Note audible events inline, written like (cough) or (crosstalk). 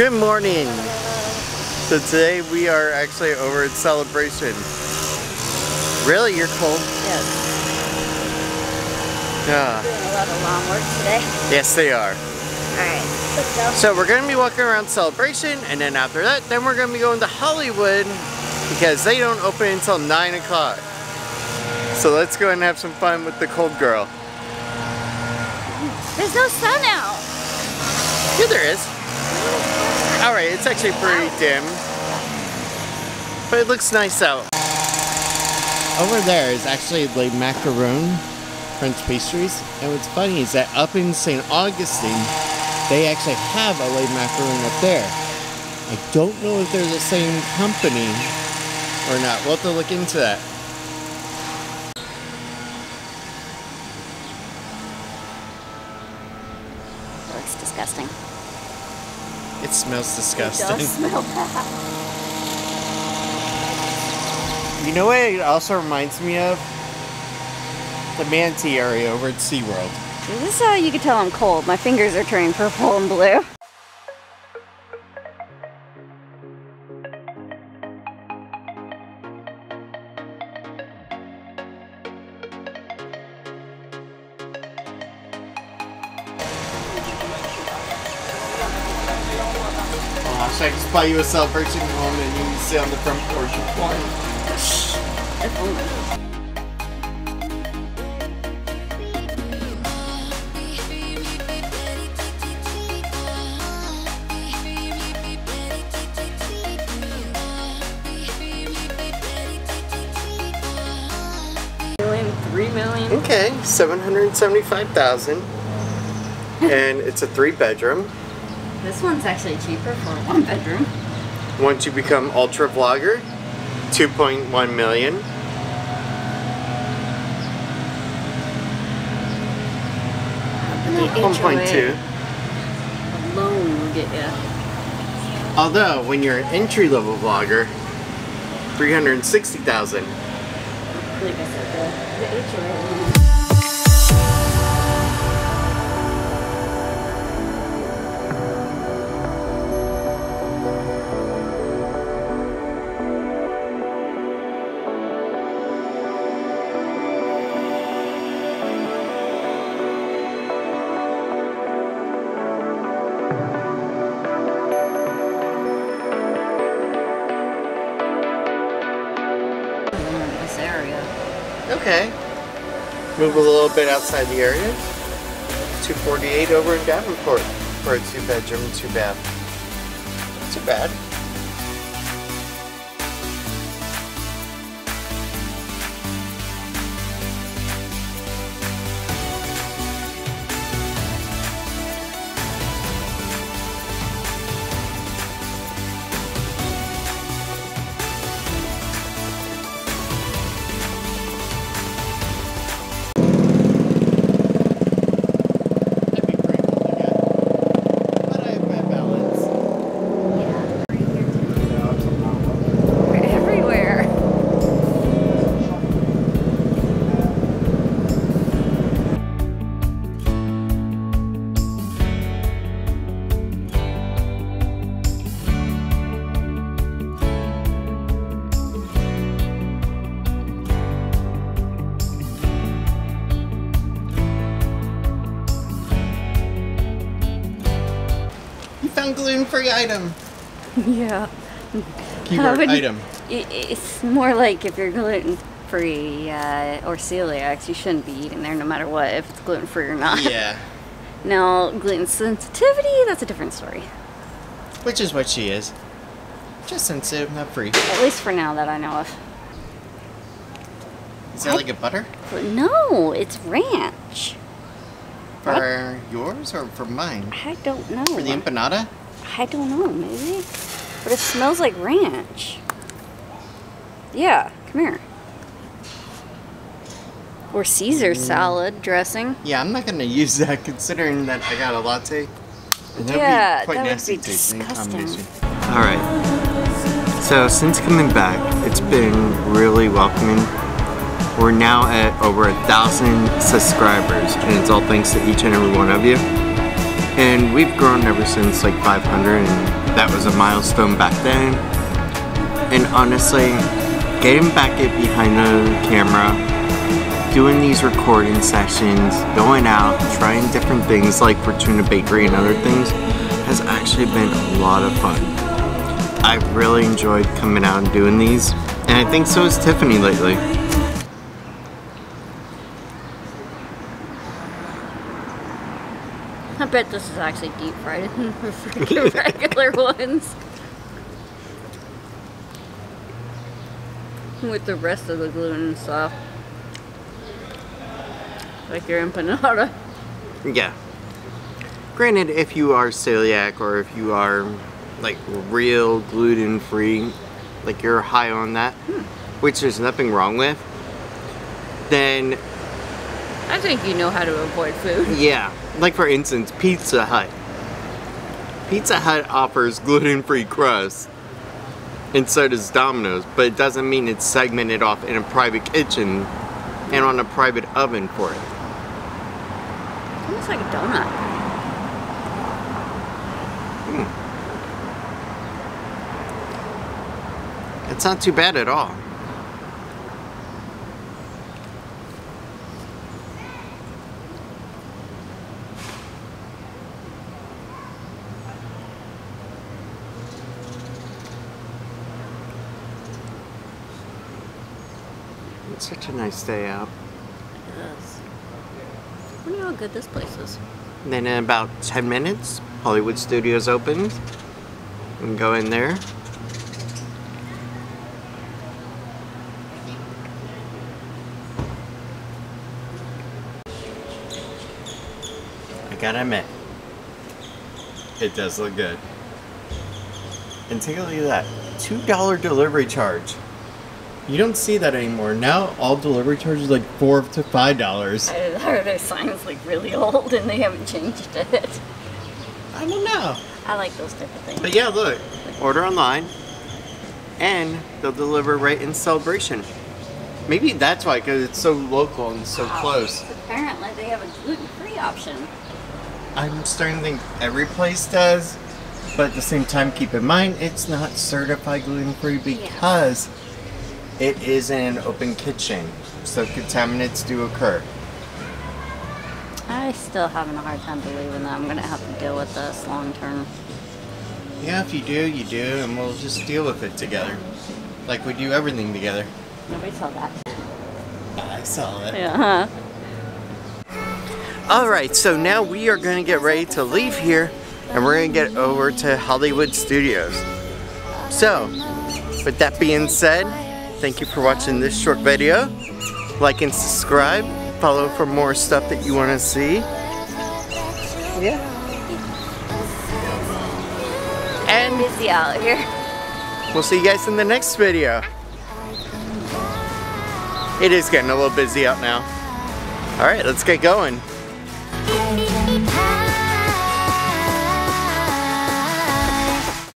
Good morning. So today we are actually over at Celebration. Really, you're cold? Yes. Yeah. Doing a lot of lawn work today. Yes, they are. Alright. So we're gonna be walking around Celebration, and then after that, then we're gonna be going to Hollywood because they don't open until nine o'clock. So let's go and have some fun with the cold girl. There's no sun out. Here there is. All right, it's actually pretty dim, but it looks nice out. Over there is actually Le Macaron French pastries, and what's funny is that up in St. Augustine, they actually have a Le Macaron up there. I don't know if they're the same company or not. We'll have to look into that. that. looks disgusting. It smells It disgusting. does smell bad. You know what it also reminds me of? The manatee area over at SeaWorld. This is how you can tell I'm cold. My fingers are turning purple and blue. I just buy you a celebration home and you sit on the front porch and million. Okay, 775,000. and it's a three bedroom. This one's actually cheaper for a one bedroom. Once you become ultra vlogger, 2.1 million. The 1.2. alone will get you. Although, when you're an entry level vlogger, 360,000. Like I said, the, the HOA Okay. Move a little bit outside the area. 248 over in Davenport for a two bedroom, two bath. Not too bad. You found gluten-free item. Yeah. Keyword would item. It's more like if you're gluten free uh, or celiac, you shouldn't be eating there no matter what, if it's gluten free or not. Yeah. (laughs) Now, gluten sensitivity, that's a different story. Which is what she is. Just sensitive, not free. At least for now that I know of. Is that like a butter? No, it's ranch. For yours or for mine? I don't know. For the empanada? I don't know, maybe. But it smells like ranch. Yeah, come here. Or Caesar mm. salad dressing. Yeah, I'm not gonna (laughs) use that considering that I got a latte. And that'd Yeah, be quite that would nasty be disgusting. Alright. So since coming back, it's been really welcoming. We're now at over a thousand subscribers, and it's all thanks to each and every one of you. And we've grown ever since like 500 and that was a milestone back then. And honestly, getting back it behind the camera, doing these recording sessions, going out, trying different things like Fortuna Bakery and other things has actually been a lot of fun. I've really enjoyed coming out and doing these, and I think so has Tiffany lately. Bet this is actually deep fried in the freaking regular ones. With the rest of the gluten and stuff. Like your empanada. Yeah. Granted, if you are celiac or if you are like real gluten free, like you're high on that, hmm. which there's nothing wrong with, then I think you know how to avoid food. yeah. Like for instance, Pizza Hut. Pizza Hut offers gluten free crust, and so does Domino's, but it doesn't mean it's segmented off in a private kitchen and on a private oven for it. Almost like a donut. Hmm. It's not too bad at all. It's such a nice day out. Yes. I wonder how good this place is. And then in about 10 minutes, Hollywood Studios opens. We can go in there. I gotta admit, it does look good. And take a look at that $2 delivery charge. You don't see that anymore. Now all delivery charges like four to five dollars. Are their signs like really old and they haven't changed it? I don't know. I like those type of things. But yeah, look, order online, and they'll deliver right in Celebration. Maybe that's why, because it's so local and so close. Apparently they have a gluten-free option. I'm starting to think every place does, but at the same time, keep in mind it's not certified gluten free because it is in an open kitchen, so contaminants do occur. I still having a hard time believing that I'm gonna have to deal with this long term. Yeah, if you do, you do, and we'll just deal with it together. Like we do everything together. Nobody saw that. I saw it. Yeah, huh? Alright, so now we are going to get ready to leave here and we're going to get over to Hollywood Studios. So, with that being said, thank you for watching this short video. Like and subscribe. Follow for more stuff that you want to see. Yeah. And Busy out here. we'll see you guys in the next video. It is getting a little busy out now. Alright, let's get going.